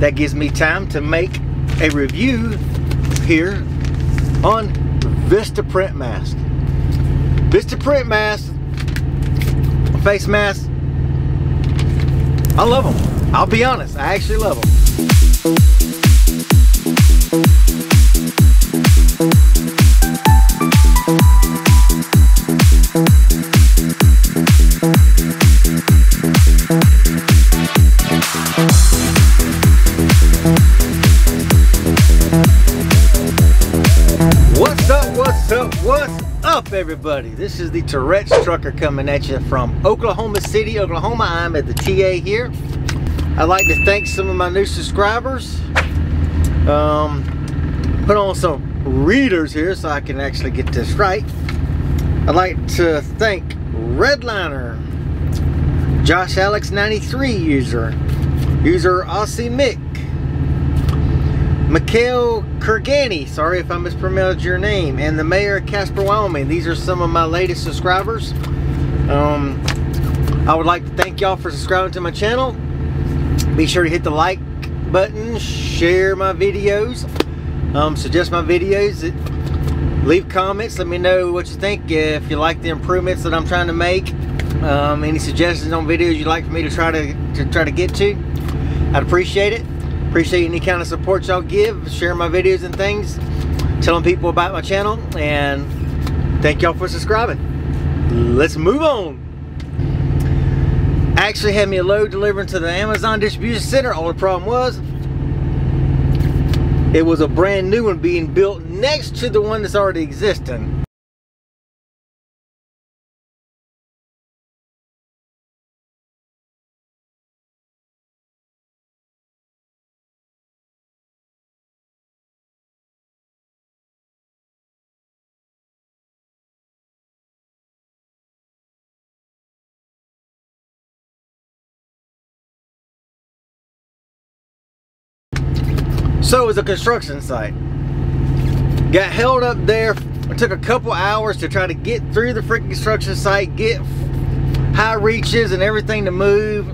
that gives me time to make a review here on Vistaprint mask. Vista Print mask, face mask, I love them. I'll be honest, I actually love them. Everybody? This is the Tourette's Trucker coming at you from Oklahoma City, Oklahoma. I'm at the TA here. I'd like to thank some of my new subscribers. Um, put on some readers here so I can actually get this right. I'd like to thank Redliner, Josh Alex 93 user, user Aussie Mick, Mikhail Kurgani, sorry if I mispronounced your name, and the mayor of Casper, Wyoming. These are some of my latest subscribers. Um, I would like to thank y'all for subscribing to my channel. Be sure to hit the like button, share my videos, um, suggest my videos, leave comments, let me know what you think, if you like the improvements that I'm trying to make, um, any suggestions on videos you'd like for me to try to, to try to get to. I'd appreciate it. Appreciate any kind of support y'all give, sharing my videos and things, telling people about my channel, and thank y'all for subscribing. Let's move on. Actually had me a load delivered to the Amazon distribution center. All the problem was, it was a brand new one being built next to the one that's already existing. So was a construction site. Got held up there. It took a couple hours to try to get through the freaking construction site, get high reaches and everything to move.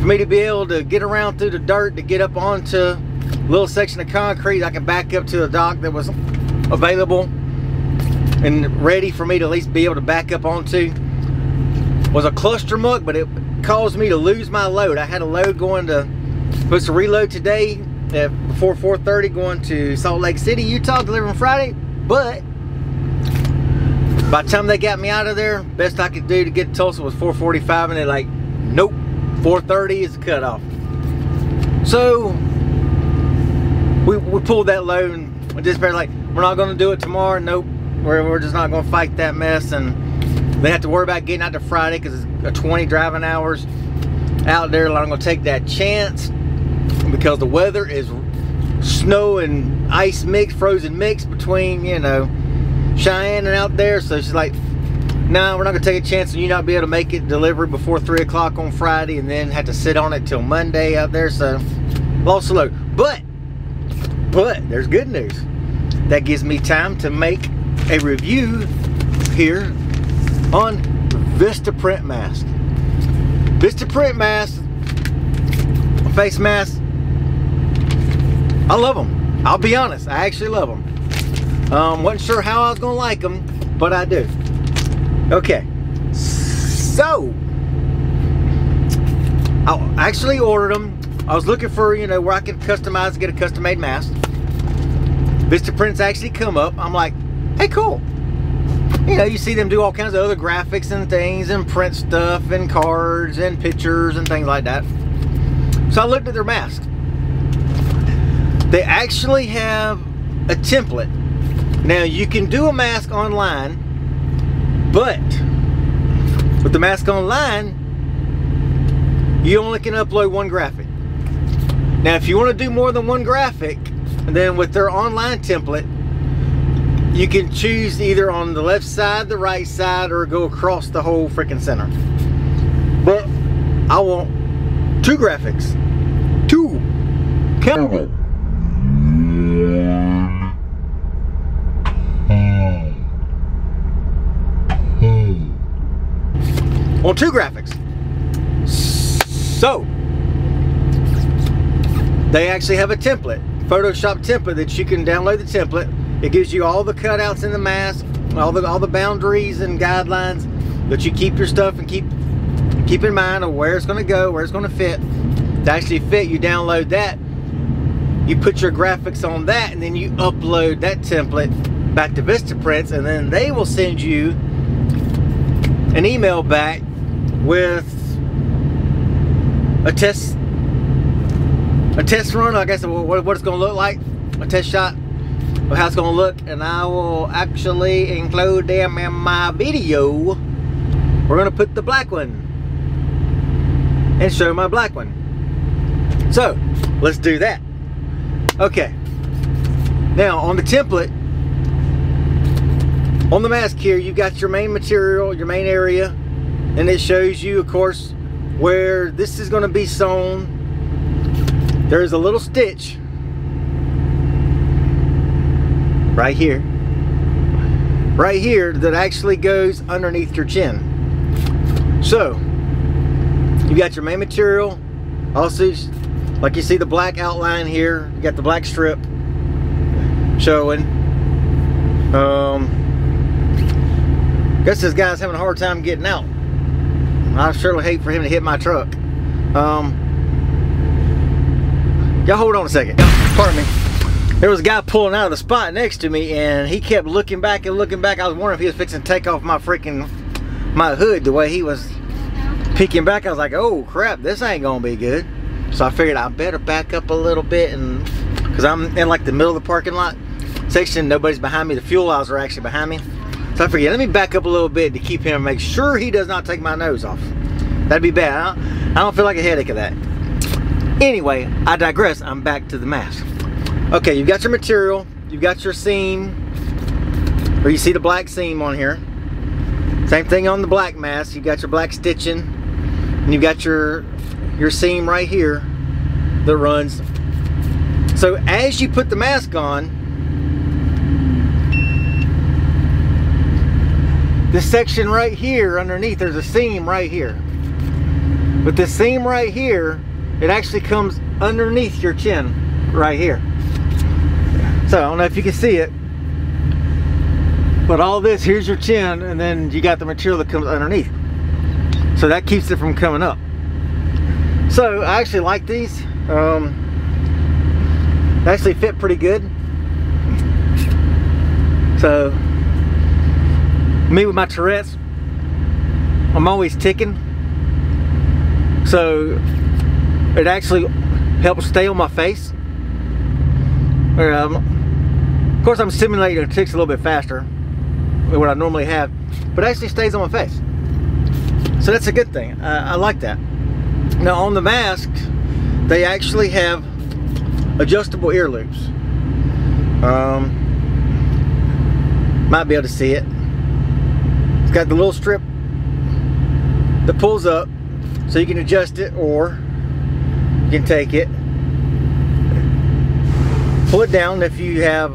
For me to be able to get around through the dirt to get up onto a little section of concrete I could back up to the dock that was available and ready for me to at least be able to back up onto was a cluster muck but it caused me to lose my load I had a load going to supposed to reload today before 4.30 going to Salt Lake City, Utah, delivering Friday. But by the time they got me out of there, best I could do to get to Tulsa was 4.45 and they're like, nope, 4.30 is the cutoff. So we, we pulled that load and dispatch like, we're not gonna do it tomorrow. Nope, we're, we're just not gonna fight that mess. And they have to worry about getting out to Friday because it's a 20 driving hours out there. I'm gonna take that chance because the weather is snow and ice mix, frozen mix between, you know, Cheyenne and out there. So she's like, no, nah, we're not gonna take a chance on you not be able to make it delivery before three o'clock on Friday and then have to sit on it till Monday out there. So lost a load. But, but there's good news. That gives me time to make a review here on Vista Print mask. Vista Print mask, face mask, I love them. I'll be honest, I actually love them. Um, wasn't sure how I was gonna like them, but I do. Okay, so I actually ordered them. I was looking for, you know, where I could customize, get a custom-made mask. Vistaprint's actually come up. I'm like, hey, cool. You know, you see them do all kinds of other graphics and things and print stuff and cards and pictures and things like that. So I looked at their mask. They actually have a template. Now you can do a mask online, but with the mask online, you only can upload one graphic. Now if you want to do more than one graphic, then with their online template, you can choose either on the left side, the right side, or go across the whole freaking center. But I want two graphics. Two. Count. On two graphics. So, they actually have a template, Photoshop template that you can download the template. It gives you all the cutouts in the mask, all the all the boundaries and guidelines that you keep your stuff and keep keep in mind of where it's going to go, where it's going to fit. To actually fit, you download that, you put your graphics on that, and then you upload that template back to Vistaprints, and then they will send you an email back with a test a test run, I guess what, it's going to look like, a test shot of how it's going to look, and I will actually include them in my video. We're going to put the black one and show my black one. So, let's do that. Okay. Now, on the template, on the mask here, you've got your main material, your main area, and it shows you, of course, where this is going to be sewn. There's a little stitch right here. Right here that actually goes underneath your chin. So you got your main material also like you see the black outline here you got the black strip showing um guess this guy's having a hard time getting out I surely hate for him to hit my truck um Y'all hold on a second. Pardon me. There was a guy pulling out of the spot next to me and he kept looking back and looking back. I was wondering if he was fixing to take off my freaking, my hood the way he was peeking back. I was like, oh crap, this ain't gonna be good. So I figured I better back up a little bit and, cause I'm in like the middle of the parking lot section. Nobody's behind me. The fuel aisles are actually behind me. So I figured, let me back up a little bit to keep him, make sure he does not take my nose off. That'd be bad. I don't, I don't feel like a headache of that. Anyway, I digress. I'm back to the mask. Okay, you've got your material. You've got your seam. Where you see the black seam on here. Same thing on the black mask. You've got your black stitching. And you've got your, your seam right here that runs. So as you put the mask on, this section right here underneath, there's a seam right here. But this seam right here it actually comes underneath your chin right here. So I don't know if you can see it, but all this, here's your chin, and then you got the material that comes underneath. So that keeps it from coming up. So I actually like these. Um, they actually fit pretty good. So me with my Tourette's, I'm always ticking. So it actually helps stay on my face. Um, of course, I'm simulating it ticks a little bit faster than what I normally have, but it actually stays on my face. So that's a good thing. I, I like that. Now on the mask, they actually have adjustable ear loops. Um, might be able to see it. It's got the little strip that pulls up so you can adjust it or you can take it, pull it down if you have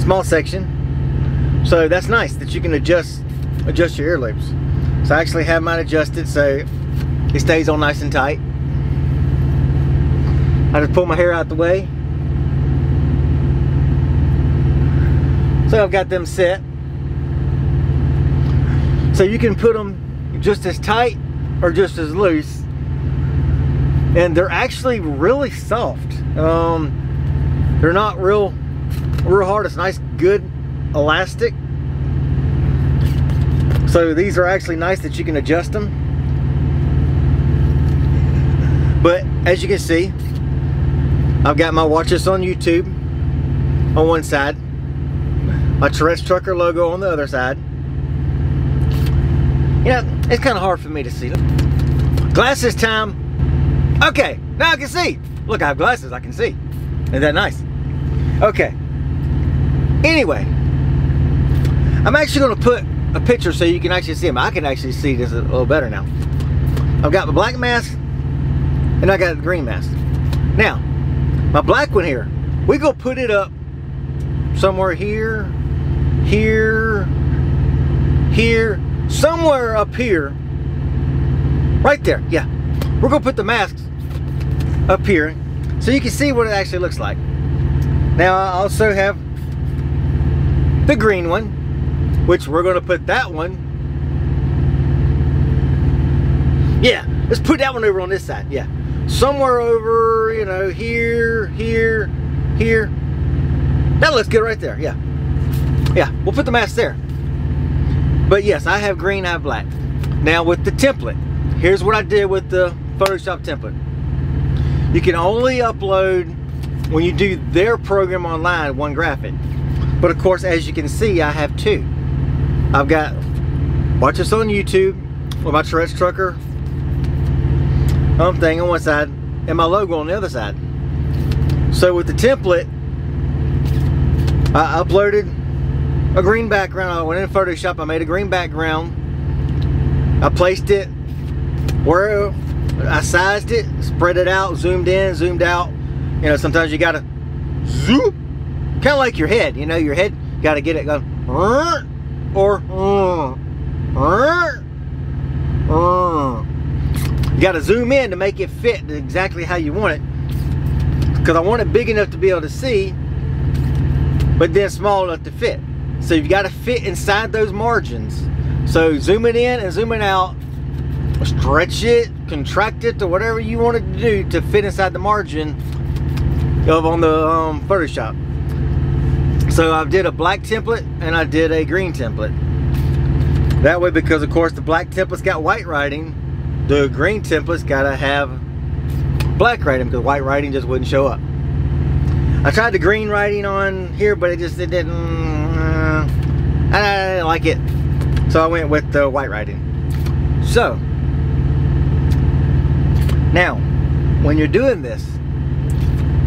small section. So that's nice that you can adjust adjust your ear loops. So I actually have mine adjusted so it stays on nice and tight. I just pull my hair out the way. So I've got them set. So you can put them just as tight or just as loose and they're actually really soft. Um, they're not real, real hard. It's nice, good elastic. So these are actually nice that you can adjust them. But as you can see, I've got my watch this on YouTube on one side, my Tourette's Trucker logo on the other side. Yeah, it's kind of hard for me to see. Glasses time. Okay, now I can see. Look, I have glasses, I can see. Isn't that nice? Okay. Anyway, I'm actually going to put a picture so you can actually see them. I can actually see this a little better now. I've got my black mask and I got the green mask. Now, my black one here, we go put it up somewhere here, here, here, somewhere up here, right there, yeah. We're gonna put the masks up here. so you can see what it actually looks like. Now I also have the green one, which we're to put that one. Yeah, let's put that one over on this side. Yeah, somewhere over, you know, here, here, here. That looks good right there. Yeah, yeah, we'll put the mask there. But yes, I have green, I have black. Now with the template, here's what I did with the Photoshop template. You can only upload when you do their program online, one graphic. But of course, as you can see, I have two. I've got, watch this on YouTube with my Tourette's Trucker um, thing on one side and my logo on the other side. So with the template, I uploaded a green background. I went in Photoshop, I made a green background. I placed it where I sized it, spread it out, zoomed in, zoomed out. You know, sometimes you gotta zoom, kind of like your head. You know, your head, gotta get it going, or you gotta zoom in to make it fit exactly how you want it. Because I want it big enough to be able to see, but then small enough to fit. So you've got to fit inside those margins. So zoom it in and zoom it out, stretch it, contract it to whatever you want it to do to fit inside the margin of on the um, Photoshop. So I did a black template and I did a green template. That way, because of course the black template's got white writing, the green template's got to have black writing because white writing just wouldn't show up. I tried the green writing on here, but it just it didn't uh, I didn't like it. So I went with the white writing. So, now, when you're doing this,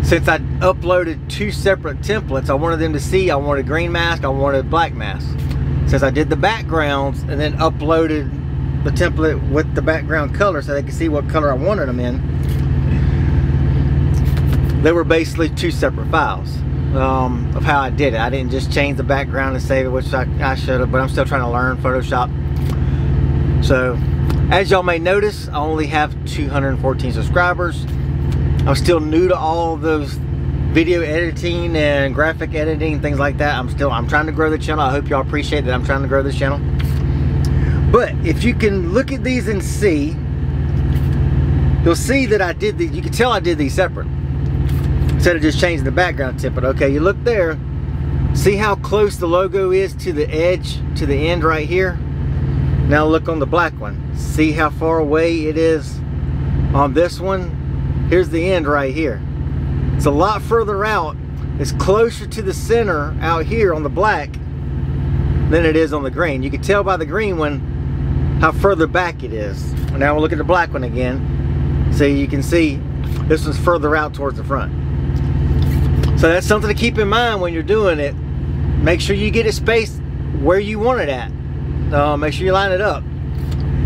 since I uploaded two separate templates, I wanted them to see I wanted green mask, I wanted black mask. Since I did the backgrounds and then uploaded the template with the background color so they could see what color I wanted them in, they were basically two separate files um, of how I did it. I didn't just change the background and save it, which I, I should have, but I'm still trying to learn Photoshop. So, as y'all may notice, I only have 214 subscribers. I'm still new to all those video editing and graphic editing, things like that. I'm still, I'm trying to grow the channel. I hope y'all appreciate that I'm trying to grow this channel. But if you can look at these and see, you'll see that I did these, you can tell I did these separate instead of just changing the background template. Okay, you look there, see how close the logo is to the edge, to the end right here? Now look on the black one. See how far away it is on this one? Here's the end right here. It's a lot further out. It's closer to the center out here on the black than it is on the green. You can tell by the green one how further back it is. Now we'll look at the black one again. So you can see this one's further out towards the front. So that's something to keep in mind when you're doing it. Make sure you get it spaced where you want it at. Uh, make sure you line it up.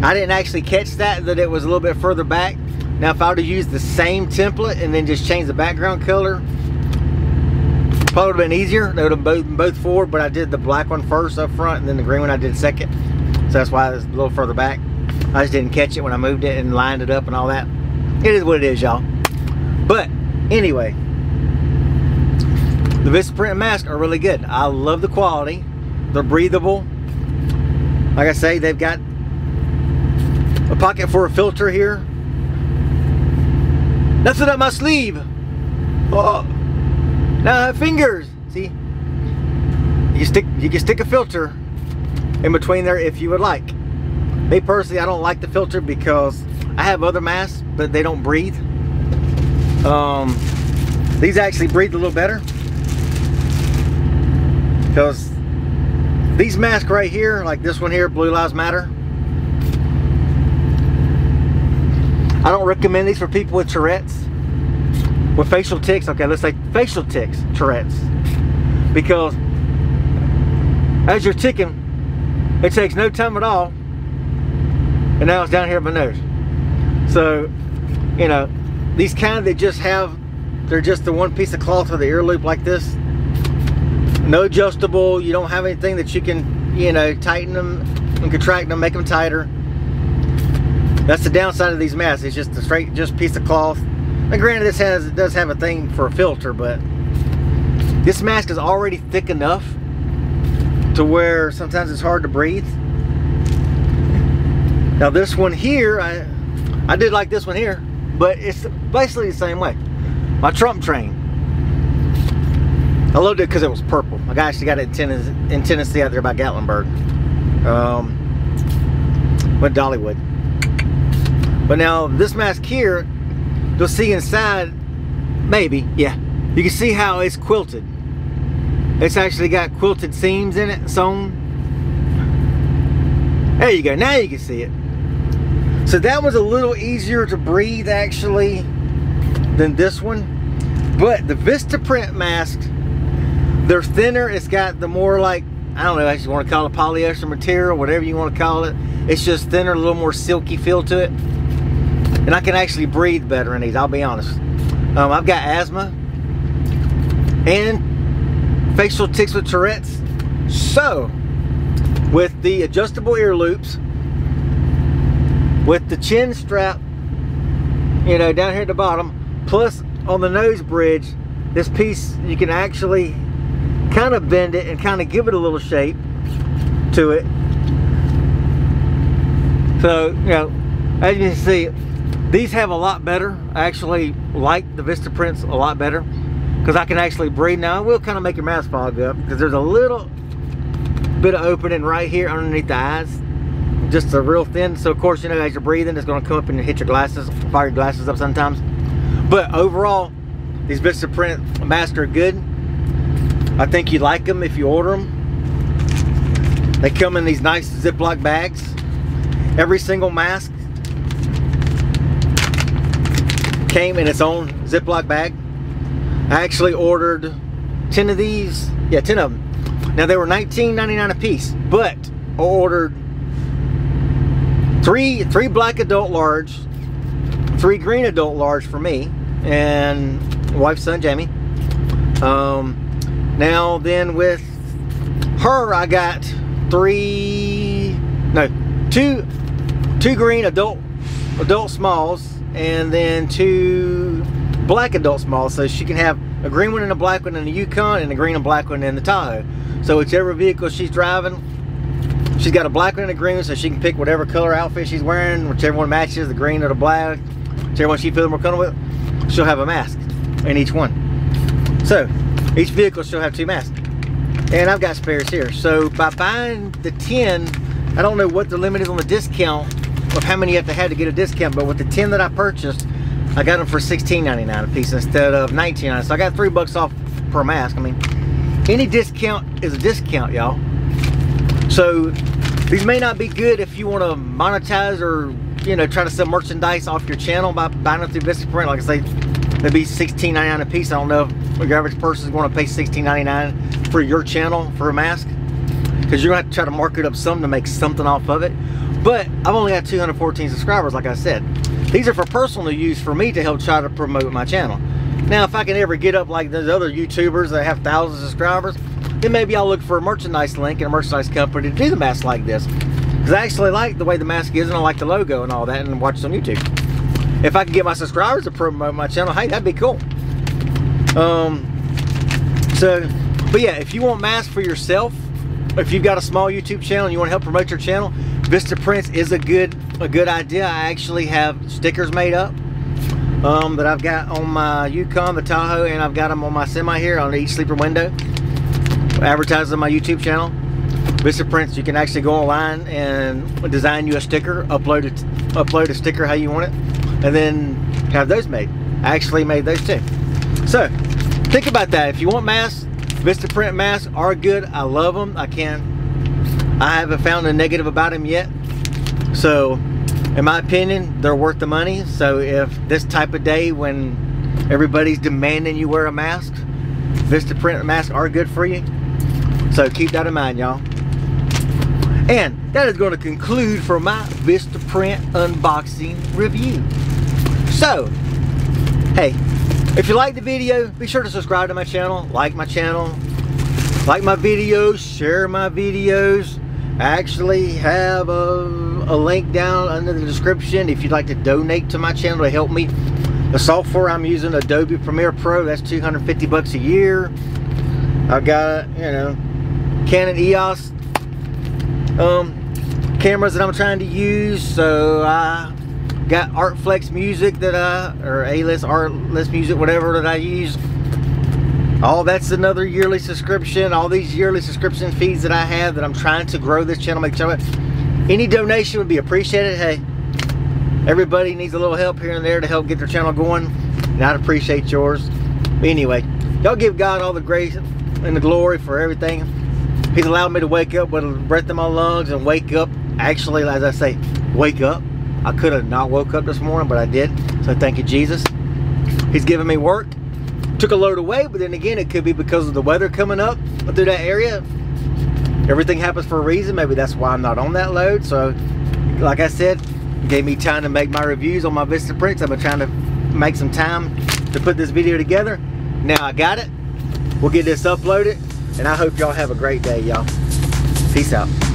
I didn't actually catch that, that it was a little bit further back. Now if I would have used the same template and then just change the background color, probably would have been easier. They would have both, both forward, but I did the black one first up front and then the green one I did second. So that's why it's a little further back. I just didn't catch it when I moved it and lined it up and all that. It is what it is, y'all. But anyway, the Vistaprint masks are really good. I love the quality. They're breathable. Like I say, they've got a pocket for a filter here. Nothing up my sleeve. Oh. Now I have fingers. See? You stick you can stick a filter in between there if you would like. Me personally, I don't like the filter because I have other masks, but they don't breathe. Um, these actually breathe a little better because these masks right here like this one here blue lives matter I don't recommend these for people with Tourette's with facial tics okay let's say facial tics Tourette's because as you're ticking it takes no time at all. And now it's down here at my nose. So you know these kind that just have they're just the one piece of cloth with the ear loop like this. No adjustable. You don't have anything that you can you know tighten them and contract them make them tighter. That's the downside of these masks. It's just a straight just piece of cloth. And granted, this has it does have a thing for a filter, but this mask is already thick enough to where sometimes it's hard to breathe. Now this one here, I I did like this one here, but it's basically the same way. My Trump train. I loved it because it was purple. I actually got it in Tennessee, out there by Gatlinburg. Um, went Dollywood. But now this mask here, you'll see inside, maybe, yeah. You can see how it's quilted. It's actually got quilted seams in it, sewn. There you go, now you can see it. So that was a little easier to breathe actually than this one. But the Vistaprint masks, they're thinner. It's got the more like, I don't know, I just want to call it polyester material, whatever you want to call it. It's just thinner, a little more silky feel to it. And I can actually breathe better in these, I'll be honest. Um, I've got asthma and facial tics with Tourette's. So, with the adjustable ear loops, with the chin strap, you know, down here at the bottom, plus on the nose bridge, this piece, you can actually kind of bend it and kind of give it a little shape to it. So, you know, as you can see, these have a lot better. I actually like the Vistaprints a lot better because I can actually breathe. Now, I will kind of make your mask fog up because there's a little bit of opening right here underneath the eyes just a real thin. So of course, you know, as you're breathing, it's gonna come up and hit your glasses, fire your glasses up sometimes. But overall, these Vistaprint masks are good. I think you like them if you order them. They come in these nice Ziploc bags. Every single mask came in its own Ziploc bag. I actually ordered 10 of these. Yeah, 10 of them. Now they were $19.99 a piece, but I ordered three three black adult large, three green adult large for me, and wife's son Jamie. Um, now then with her, I got three, no, two, two green adult adult smalls, and then two black adult smalls, so she can have a green one and a black one in the Yukon, and a green and black one in the Tahoe. So whichever vehicle she's driving, She's got a black one and a green one so she can pick whatever color outfit she's wearing, whichever one matches, the green or the black, whichever one she feels more comfortable with, she'll have a mask in each one. So, each vehicle she'll have two masks. And I've got spares here. So by buying the 10, I don't know what the limit is on the discount of how many you have to have to get a discount, but with the 10 that I purchased, I got them for $16.99 a piece instead of $19.99. So I got three bucks off per mask. I mean, any discount is a discount, y'all. So these may not be good if you want to monetize or you know try to sell merchandise off your channel by buying them through Vistaprint. Like I say, they'd be $16.99 a piece. I don't know if your average person is going to pay $16.99 for your channel for a mask because you're going to have to try to mark it up some to make something off of it. But I've only got 214 subscribers, like I said. These are for personal use for me to help try to promote my channel. Now, if I can ever get up like those other YouTubers that have thousands of subscribers, then maybe I'll look for a merchandise link and a merchandise company to do the mask like this. Because I actually like the way the mask is and I like the logo and all that and watch it on YouTube. If I can get my subscribers to promote my channel, hey, that'd be cool. Um, so, but yeah, if you want masks for yourself, if you've got a small YouTube channel and you want to help promote your channel, Vistaprints is a good a good idea. I actually have stickers made up um, that I've got on my Yukon, the Tahoe, and I've got them on my semi here on each sleeper window advertise on my YouTube channel. Vistaprints, you can actually go online and design you a sticker, upload it, upload a sticker how you want it, and then have those made. I actually made those too. So, think about that. If you want masks, Vista Print masks are good. I love them. I can't, I haven't found a negative about them yet. So, in my opinion, they're worth the money. So if this type of day when everybody's demanding you wear a mask, Vistaprint masks are good for you. So keep that in mind, y'all. And that is going to conclude for my Vistaprint unboxing review. So, hey, if you like the video, be sure to subscribe to my channel, like my channel, like my videos, share my videos. I actually have a, a link down under the description if you'd like to donate to my channel to help me The software I'm using, Adobe Premiere Pro, that's 250 bucks a year. I've got, you know, Canon EOS um, cameras that I'm trying to use. So I got Artflex music that I, or A-list, Artlist music, whatever that I use. All that's another yearly subscription. All these yearly subscription fees that I have that I'm trying to grow this channel, make channel. Any donation would be appreciated. Hey, everybody needs a little help here and there to help get their channel going. And I'd appreciate yours. But anyway, y'all give God all the grace and the glory for everything. He's allowed me to wake up with a breath in my lungs and wake up. Actually, as I say, wake up. I could have not woke up this morning, but I did. So thank you, Jesus. He's given me work. Took a load away, but then again, it could be because of the weather coming up through that area. Everything happens for a reason. Maybe that's why I'm not on that load. So, like I said, gave me time to make my reviews on my Vista Prints. I've been trying to make some time to put this video together. Now I got it. We'll get this uploaded. And I hope y'all have a great day, y'all. Peace out.